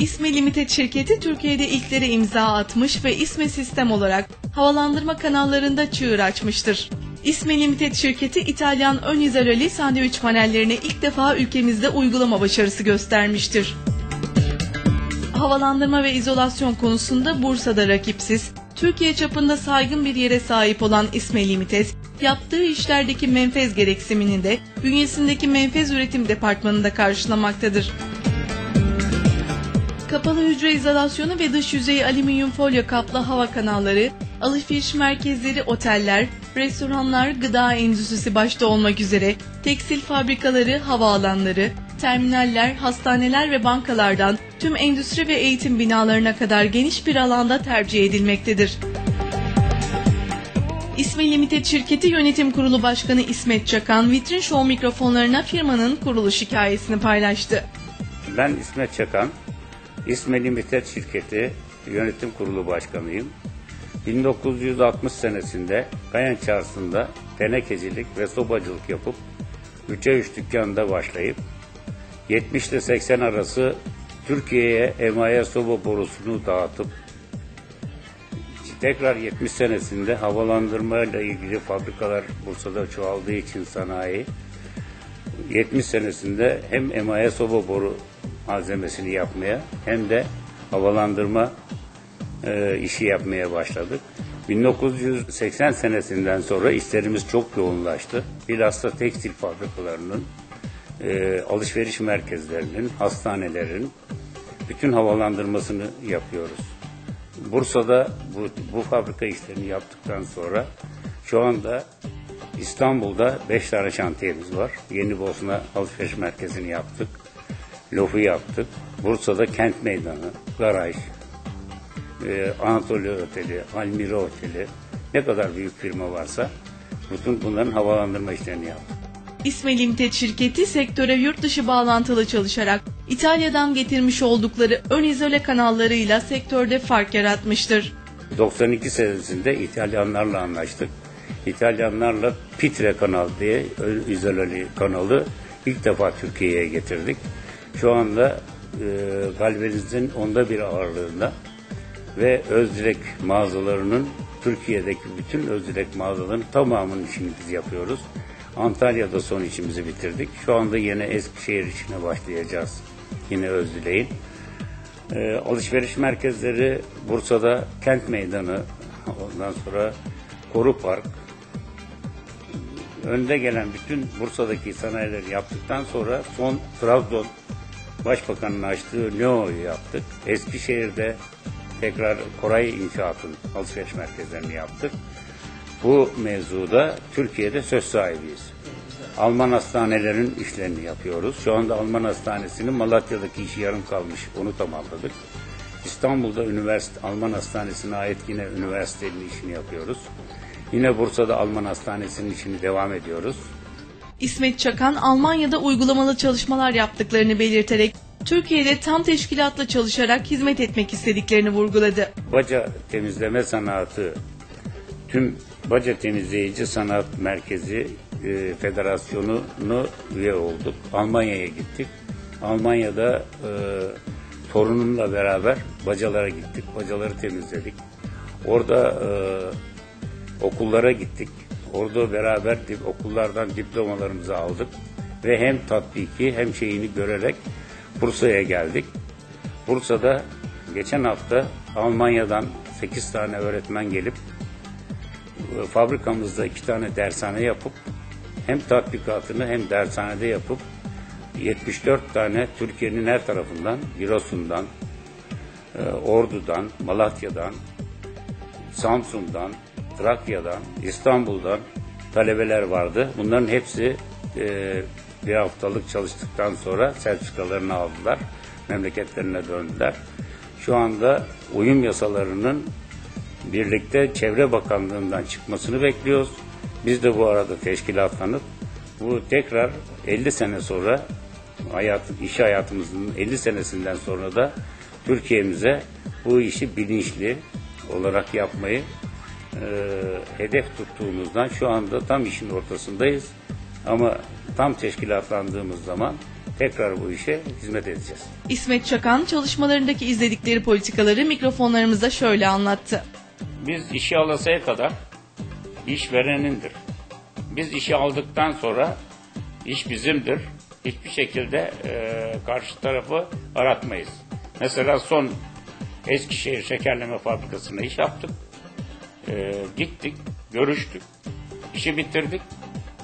İSME Limited şirketi Türkiye'de ilklere imza atmış ve İSME sistem olarak havalandırma kanallarında çığır açmıştır. İSME Limited şirketi İtalyan ön izoleli sandviç panellerine ilk defa ülkemizde uygulama başarısı göstermiştir. Havalandırma ve izolasyon konusunda Bursa'da rakipsiz, Türkiye çapında saygın bir yere sahip olan İSME Limited, yaptığı işlerdeki menfez gereksinimini de bünyesindeki menfez üretim departmanında karşılamaktadır. Kapalı hücre izolasyonu ve dış yüzeyi alüminyum folyo kaplı hava kanalları, alışveriş merkezleri, oteller, restoranlar, gıda endüstrisi başta olmak üzere tekstil fabrikaları, havaalanları, terminaller, hastaneler ve bankalardan tüm endüstri ve eğitim binalarına kadar geniş bir alanda tercih edilmektedir. İsmi Limited şirketi yönetim kurulu başkanı İsmet Çakan vitrin show mikrofonlarına firmanın kuruluş hikayesini paylaştı. Ben İsmet Çakan, İsme Limited şirketi yönetim kurulu başkanıyım. 1960 senesinde Kayan Çarşısı'nda tenekecilik ve sobacılık yapıp 3'e 3 dükkanda başlayıp 70 ile 80 arası Türkiye'ye emaye soba borusunu dağıtıp tekrar 70 senesinde havalandırma ile ilgili fabrikalar Bursa'da çoğaldığı için sanayi 70 senesinde hem emaye soba boru malzemesini yapmaya hem de havalandırma e, işi yapmaya başladık. 1980 senesinden sonra işlerimiz çok yoğunlaştı. Bilhassa tekstil fabrikalarının, e, alışveriş merkezlerinin, hastanelerin bütün havalandırmasını yapıyoruz. Bursa'da bu, bu fabrika işlerini yaptıktan sonra şu anda İstanbul'da 5 tane şantiyemiz var. Yeni Bosna Alışveriş Merkezi'ni yaptık. Lofu yaptık. Bursa'da Kent Meydanı, Garaj, e, Anatolia Oteli, Almira Oteli ne kadar büyük firma varsa bütün bunların havalandırma işlerini yaptık. İsme Limited şirketi sektöre yurt dışı bağlantılı çalışarak İtalya'dan getirmiş oldukları ön izole kanallarıyla sektörde fark yaratmıştır. 92 senesinde İtalyanlarla anlaştık. İtalyanlarla Pitre kanal diye izoleli kanalı ilk defa Türkiye'ye getirdik. Şu anda e, galvanizin onda bir ağırlığında ve Özdilek mağazalarının Türkiye'deki bütün Özdilek mağazalarının tamamının işini biz yapıyoruz. Antalya'da son işimizi bitirdik. Şu anda yine Eskişehir işine başlayacağız. Yine Özdilek'in. Ee, alışveriş merkezleri Bursa'da Kent Meydanı, ondan sonra Koru Park. Önde gelen bütün Bursa'daki sanayileri yaptıktan sonra son Trabzon Başbakanın açtığı Neo'yu yaptık. Eskişehir'de tekrar Koray İnşaat'ın alışveriş merkezlerini yaptık. Bu mevzuda Türkiye'de söz sahibiyiz. Alman hastanelerin işlerini yapıyoruz. Şu anda Alman hastanesinin Malatya'daki işi yarım kalmış. Onu tamamladık. İstanbul'da üniversite Alman hastanesine ait yine üniversitenin işini yapıyoruz. Yine Bursa'da Alman hastanesinin işini devam ediyoruz. İsmet Çakan Almanya'da uygulamalı çalışmalar yaptıklarını belirterek Türkiye'de tam teşkilatla çalışarak hizmet etmek istediklerini vurguladı. Baca temizleme sanatı tüm Baca Temizleyici Sanat Merkezi e, Federasyonu'nu üye olduk. Almanya'ya gittik. Almanya'da e, torunumla beraber bacalara gittik. Bacaları temizledik. Orada e, okullara gittik. Orada beraber okullardan diplomalarımızı aldık. Ve hem tatbiki hem şeyini görerek Bursa'ya geldik. Bursa'da geçen hafta Almanya'dan 8 tane öğretmen gelip e, fabrikamızda iki tane dershane yapıp hem tatbikatını hem dershanede yapıp 74 tane Türkiye'nin her tarafından, Giresun'dan, e, Ordu'dan, Malatya'dan, Samsun'dan, Trakya'dan, İstanbul'dan talebeler vardı. Bunların hepsi e, bir haftalık çalıştıktan sonra sertifikalarını aldılar. Memleketlerine döndüler. Şu anda uyum yasalarının birlikte Çevre Bakanlığı'ndan çıkmasını bekliyoruz. Biz de bu arada teşkilatlanıp bu tekrar 50 sene sonra hayat, iş hayatımızın 50 senesinden sonra da Türkiye'mize bu işi bilinçli olarak yapmayı e, hedef tuttuğumuzdan şu anda tam işin ortasındayız. Ama tam teşkilatlandığımız zaman tekrar bu işe hizmet edeceğiz. İsmet Çakan çalışmalarındaki izledikleri politikaları mikrofonlarımıza şöyle anlattı. Biz işi alasaya kadar iş verenindir. Biz işi aldıktan sonra iş bizimdir. Hiçbir şekilde e, karşı tarafı aratmayız. Mesela son Eskişehir Şekerleme Fabrikası'na iş yaptık. E, gittik, görüştük, işi bitirdik.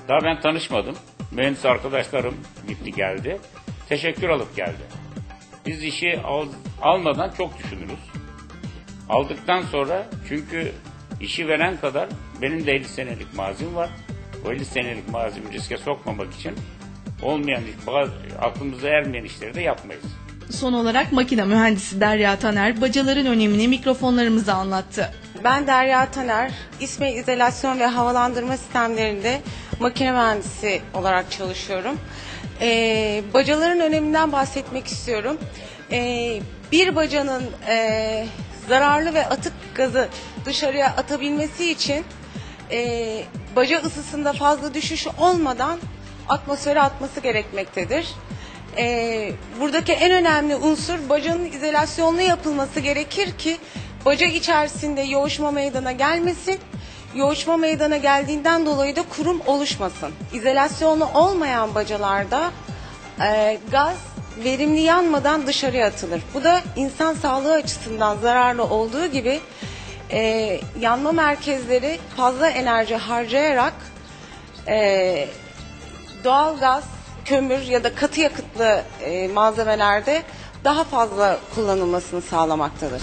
Daha ben tanışmadım. Mühendis arkadaşlarım gitti geldi. Teşekkür alıp geldi. Biz işi al- almadan çok düşünürüz. Aldıktan sonra çünkü işi veren kadar benim de 50 senelik mazim var. O 50 senelik mazimi riske sokmamak için olmayan, bazı, aklımıza ermeyen işleri de yapmayız. Son olarak makine mühendisi Derya Taner bacaların önemini mikrofonlarımıza anlattı. Ben Derya Taner, İSME İzolasyon ve Havalandırma Sistemlerinde makine mühendisi olarak çalışıyorum. Ee, bacaların öneminden bahsetmek istiyorum. Ee, bir bacanın e, zararlı ve atık gazı dışarıya atabilmesi için e, baca ısısında fazla düşüş olmadan atmosfere atması gerekmektedir. Ee, buradaki en önemli unsur bacanın izolasyonlu yapılması gerekir ki baca içerisinde yoğuşma meydana gelmesin. Yoğuşma meydana geldiğinden dolayı da kurum oluşmasın. İzolasyonlu olmayan bacalarda e, gaz verimli yanmadan dışarıya atılır. Bu da insan sağlığı açısından zararlı olduğu gibi e, yanma merkezleri fazla enerji harcayarak e, doğal gaz, kömür ya da katı yakıtlı e, malzemelerde daha fazla kullanılmasını sağlamaktadır.